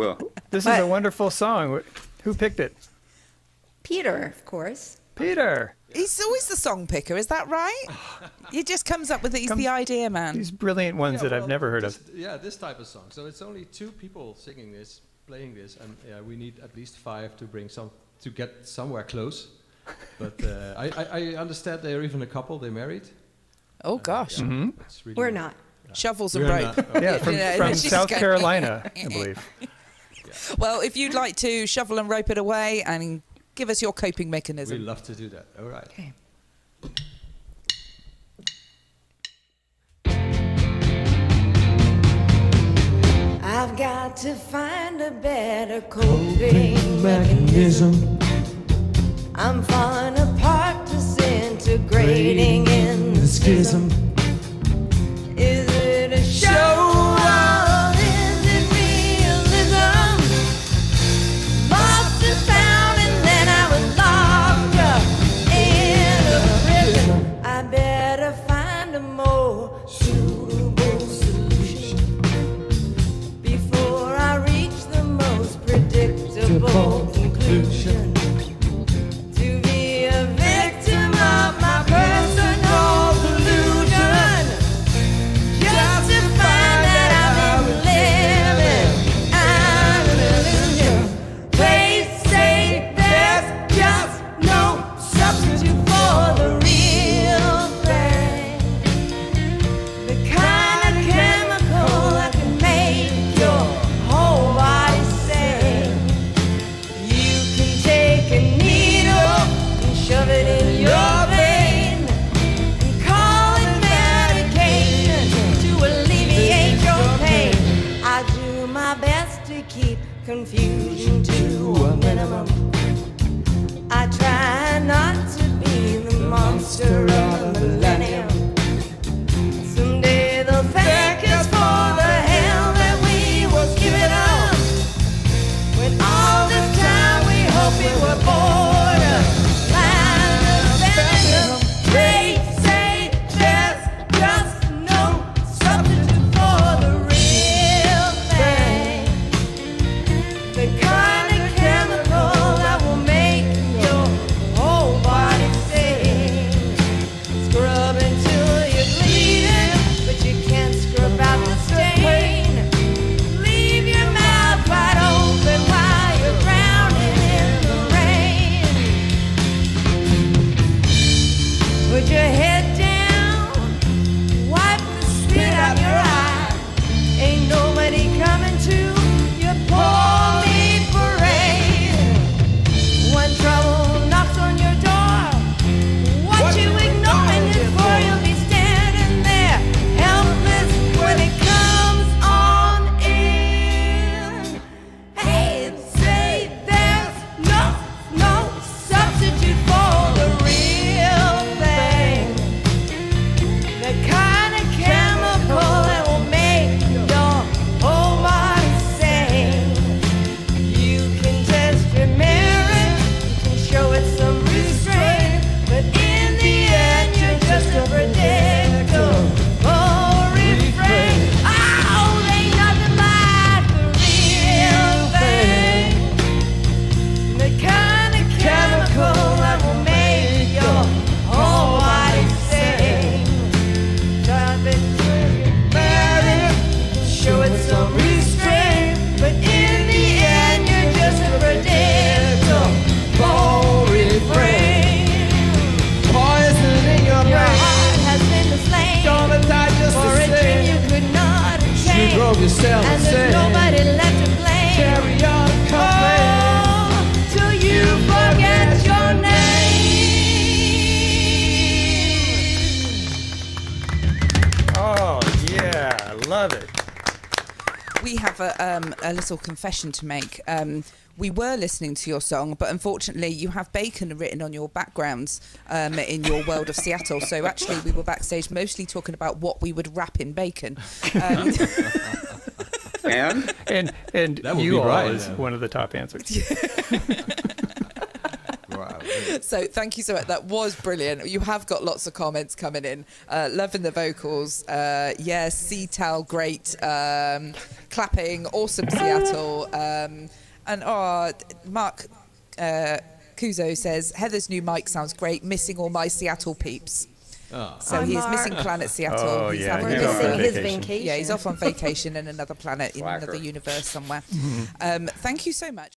Well, This is a wonderful song. Who picked it? Peter, of course. Peter. He's always the song picker, is that right? he just comes up with it. He's Comes- the idea man. These brilliant ones Yeah, that I've never heard of. Yeah, this type of song. So it's only two people singing this, playing this, and yeah, we need at least five to bring some to get somewhere close. But uh, I, I, I understand they're even a couple. They're married. Oh gosh, Mhm. Really We're not. shovels and We're rope. not. Yeah, from, from South Carolina, I believe. Well, if you'd like to shovel and rope it away and give us your coping mechanism. We'd love to do that. All right. Okay. I've got to find a better coping mechanism. I'm falling apart, disintegrating in the schism. Is more. Suitable to keep confusion to a minimum. I try not to be the monster of the We have a, um, a little confession to make. Um, we were listening to your song, but unfortunately, you have bacon written on your backgrounds um, in your world of Seattle. So actually, we were backstage mostly talking about what we would wrap in bacon. Um, and And and That would you be all right, is yeah. one of the top answers. Wow. So thank you so much. That was brilliant. You have got lots of comments coming in. Uh, loving the vocals. Uh, yes, Seattle, great. Um, clapping, awesome Seattle. Um, and oh, Mark uh, Kuzo says Heather's new mic sounds great. Missing all my Seattle peeps. Ah. So Hi, he is Mark. missing Planet Seattle. Oh, He's yeah, he's a off on missing his vacation. vacation. yeah, he's off on vacation in another planet, in Slacker. another universe somewhere. Um, thank you so much.